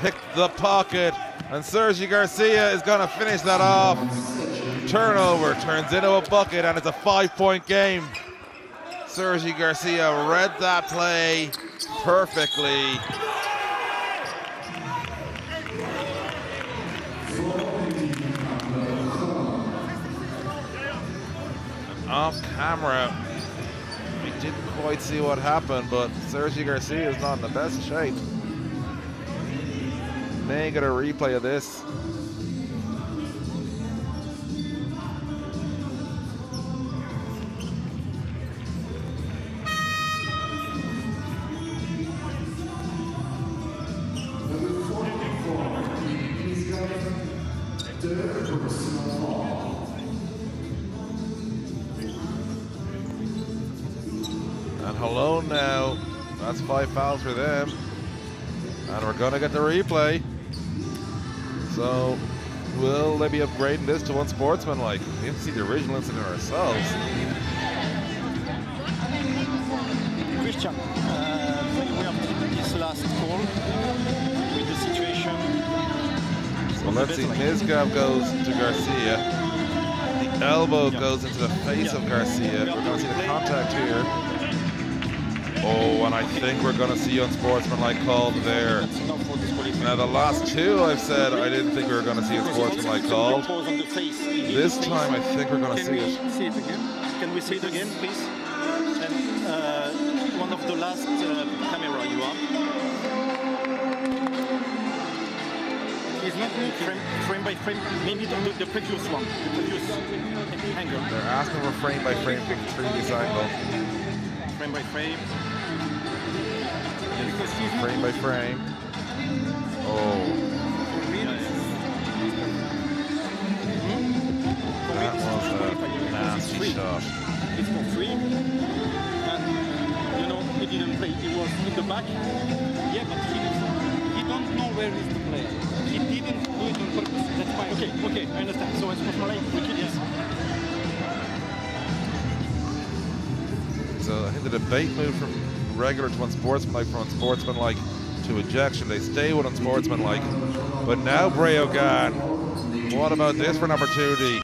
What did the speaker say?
picked the pocket, and Sergi Garcia is going to finish that off. Turnover turns into a bucket, and it's a five-point game. Sergi Garcia read that play perfectly. Off camera, we didn't quite see what happened, but Sergi Garcia is not in the best shape. May get a replay of this. And hello now. That's five fouls for them. And we're going to get the replay. So, will they be upgrading this to unsportsmanlike? We didn't see the original incident ourselves. Christian, uh, we have this last call with the situation. So let's see. Mizgab goes to Garcia. The elbow Yeah. goes into the face of Garcia. We're going to see the contact here. Oh, and I think we're going to see unsportsmanlike called there. That's enough for. Now, the last two I've said I didn't think we were going to see unsportsmanlike on. This time I think we're going to Can see we it. see it again? Can we see it again, please? And uh, one of the last uh, camera you have. Is not frame, frame by frame, maybe the, the previous one, the previous angle. They're asking for frame by frame from the previous angle. Frame by frame. Frame by frame. Oh, that was a nasty shot. It's for free. And, you know, he didn't play. He was in the back. Yeah, but he, he don't know where is the player. He didn't do it on purpose. That's why. Okay, okay, I understand. So it's for Malay. We keep So I think the debate moved from regular to unsportsmanlike, from unsportsmanlike to ejection. They stay with unsportsmanlike. But now Bray Breogan, what about this for an opportunity?